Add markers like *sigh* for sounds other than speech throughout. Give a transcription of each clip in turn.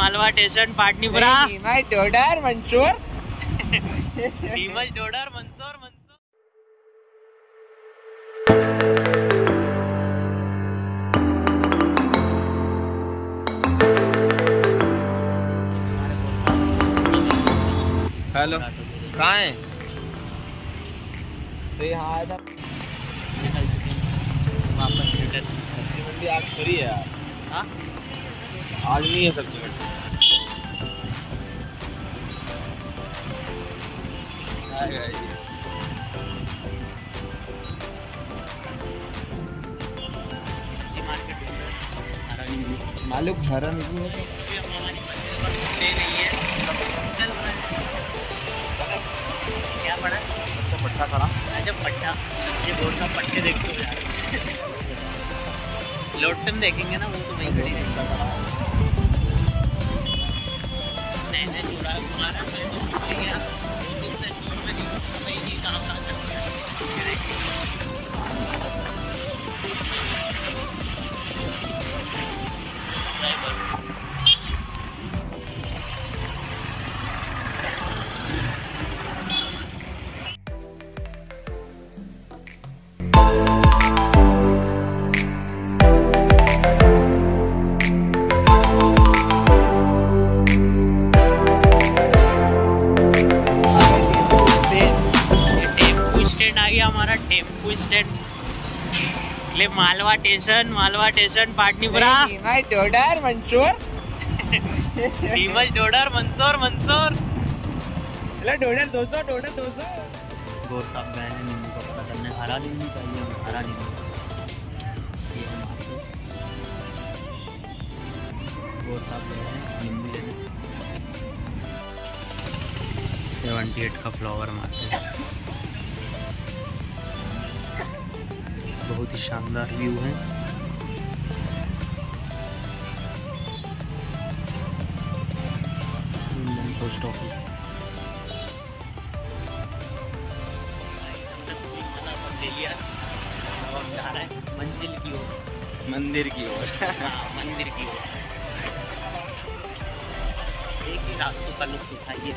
Malwa station Patnipura माय डोडर मंसूर नीमच डोडर मंसूर मंसूर हेलो. कहाँ है तो यहाँ आया था निकल चुके हैं वापस रिटर्न. सब्ज़ी मंडी आज फ्री है यार. हाँ? आज नहीं है सब्ज़ी मालूम है। पर पहुँचे नहीं है। क्या तो पट्टा खड़ा अच्छा पट्टा ये बोर्ड का पट्टे देखते हो यार। *laughs* लोटन देखेंगे ना वो तो वहीं खड़ी रहेगी नहीं नहीं चूड़ा मालवा स्टेशन मालवा स्टेशन पाटनीपुरा डोडर मंसूर. नीमच डोडर मंसूर मंसूर. हेलो डोडर दोस्तों डोडर दोस्तों. गोर साहब गए हैं नींबू का पता करने हरा नींबू चाहिए हरा नींबू गोर साहब गए हैं नींबू लेने। सेवेंटी एट का फ्लावर मार्केट। बहुत ही शानदार व्यू है। Post office. मंजिल की ओर मंदिर की ओर। मंदिर की ओर एक ही रास्तों का लुत्फ उठाइए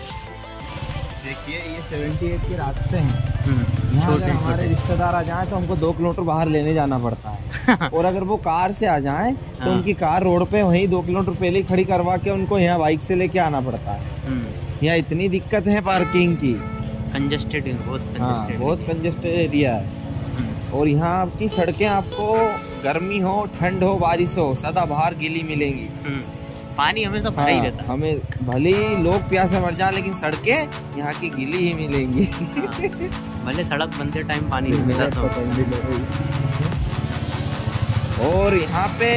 देखिए ये 78 के रास्ते हैं। यहाँ अगर हमारे रिश्तेदार आ जाए तो हमको दो किलोमीटर बाहर लेने जाना पड़ता है। *laughs* और अगर वो कार से आ जाए तो हाँ। उनकी कार रोड पे वहीं दो किलोमीटर पहले खड़ी करवा के उनको यहाँ बाइक से लेके आना पड़ता है। हम्म, यहाँ इतनी दिक्कत है पार्किंग की। कंजेस्टेड बहुत हाँ बहुत कंजेस्टेड एरिया है। और यहाँ आपकी सड़कें आपको गर्मी हो ठंड हो बारिश हो सदा बाहर गीली मिलेंगी। पानी हमेशा भरा ही हाँ, रहता है। हमें भले ही लोग प्यासे मर जाए लेकिन सड़कें यहाँ की गीली ही मिलेंगी। हाँ, भले सड़क बनते टाइम पानी मिला तो और यहाँ पे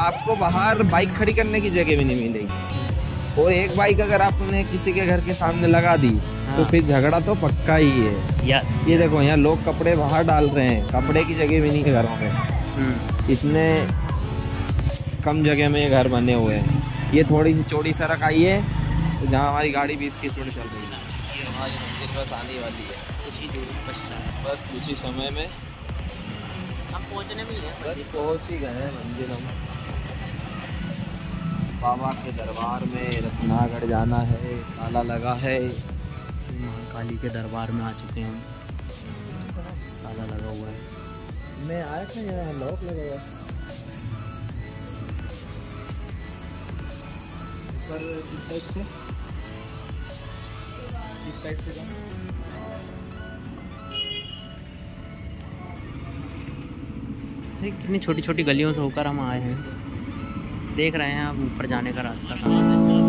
आपको बाहर बाइक खड़ी करने की जगह भी नहीं मिलेगी। और एक बाइक अगर आपने किसी के घर के सामने लगा दी हाँ। तो हाँ। फिर झगड़ा तो पक्का ही है। यस ये देखो यहाँ लोग कपड़े बाहर डाल रहे हैं कपड़े की जगह भी नहीं है घरों में। हम्म, इतने कम जगह में ये घर बने हुए हैं। ये थोड़ी सी चौड़ी सड़क आई है जहाँ हमारी गाड़ी बीस की थोड़ी चल रही है। ये हमारी मंदिर बस आने वाली है। कुछ ही दूरी बस कुछ ही समय में। हम पहुँचने में बस पहुँच ही गए हैं मंदिर हम। बाबा के दरबार में रत्नागढ़ जाना है ताला लगा है। महाकाली के दरबार में आ चुके हैं ताला लगा हुआ है। मैं आया था यहाँ लॉक लगा हुआ ऊपर इस साइड से? इस साइड से कितनी छोटी छोटी गलियों से होकर हम आए हैं। देख रहे हैं आप ऊपर जाने का रास्ता कहाँ से।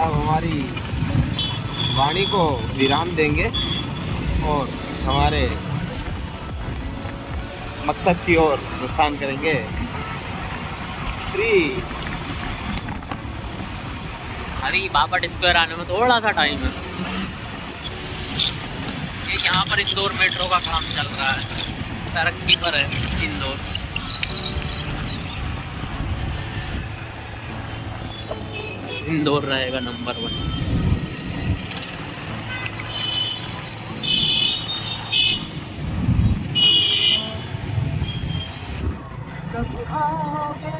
अब हमारी वाणी को विराम देंगे और हमारे मकसद की ओर प्रस्थान करेंगे। श्री अभी बापट स्क्वायर आने में थोड़ा सा टाइम है। यहाँ पर इंदौर मेट्रो का काम चल रहा है। तरक्की पर है इंदौर। इंदौर रहेगा नंबर वन। सामने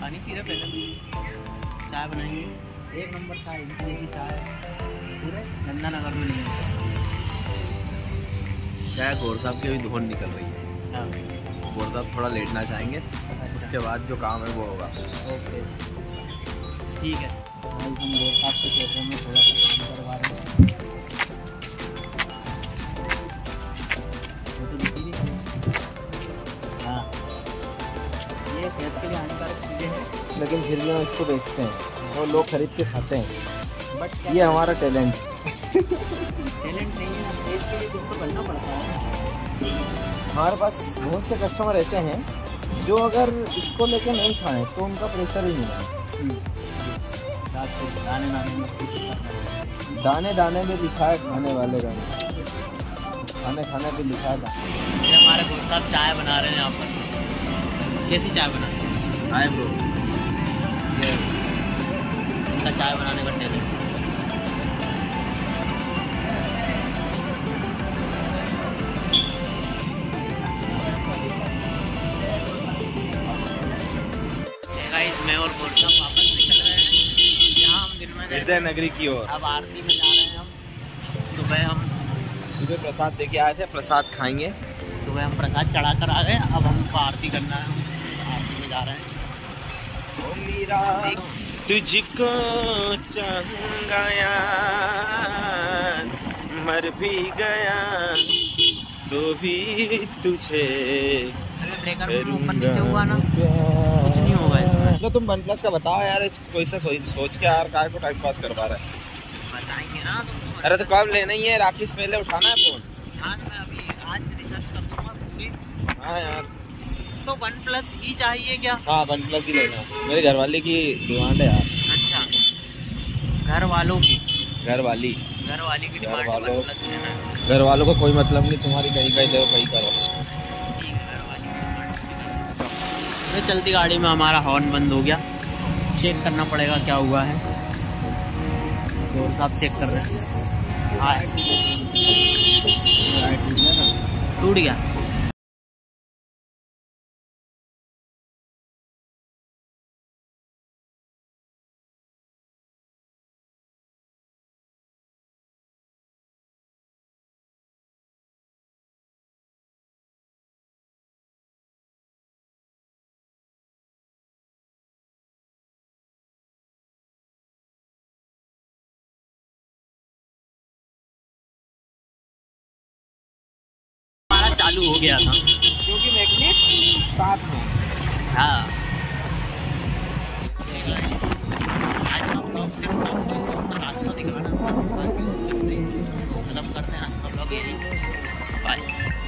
पानी पी रहे पहले? चाय बनाएँगे। एक नंबर चाय इनकी जैसी चाय। पूरे गंदा नगर में नहीं है। क्या गौर साहब की अभी धुन निकल रही है। हाँ, गौर साहब थोड़ा लेटना चाहेंगे उसके बाद जो काम है वो होगा। ओके। ठीक है। आज हम लोग आपके कैफ़े में थोड़ा सा काम करवा रहे हैं। फिर भी हम इसको बेचते हैं और लोग खरीद के खाते हैं। बट ये हमारा टैलेंट टैलेंट नहीं है लिए तो पड़ता है। हमारे पास बहुत से कस्टमर ऐसे हैं जो अगर इसको लेके नहीं खाएँ तो उनका प्रेशर ही नहीं है। रात को गाने गाने में कुछ करना है। दाने दाने में लिखा है खाने वाले का खाने खाने पे लिखा है हमारे दोस्त साहब चाय बना रहे हैं यहाँ पर। कैसी चाय बना रहे हैं? Hi bro. ये उनका चाय बनाने का गाइस मैं और गोरसा वापस निकल रहे हैं। जहाँ हम दिन में हृदय नगरी की ओर। अब आरती में जा रहे हैं हम। सुबह हम सुबह प्रसाद देके आए थे प्रसाद खाएँगे। सुबह हम प्रसाद चढ़ा कर आ गए। अब हमको आरती करना है। हम आरती में जा रहे हैं। तुझको चाहूँगा यार मर भी गया तो भी तुझे अरे ब्रेकर में ऊपर नीचे हुआ ना कुछ नहीं होगा इसमें तो तुम वन प्लस का बताओ यार कोई सा सोच, के यार काय को टाइम पास करवा रहा है। बताएँगे ना तुमको। अरे तो कब लेना ही है राकेश पहले उठाना है फ़ोन ध्यान में अभी आज रिसर्च कर दूँगा पूरी। हाँ यार। तो वन प्लस ही चाहिए क्या? हाँ वन प्लस ही लेना मेरे घर वाले की डिमांड है यार। अच्छा। घर वालों की घर वाली घर वाली की डिमांड वालों- घर वालों को कोई मतलब नहीं तुम्हारी कहीं कहीं लो कहीं करो। ये चलती गाड़ी में हमारा हॉर्न बंद हो गया। चेक करना पड़ेगा क्या हुआ है। तो साहब चेक कर रहे हैं। हाँ। टूट गया। चालू हो गया था। क्योंकि मैग्नेट साथ में। हाँ। आज का ब्लॉग सिर्फ़ ब्लॉग रास्ता दिखाना। खत्म करते हैं आज का ब्लॉग यही बाय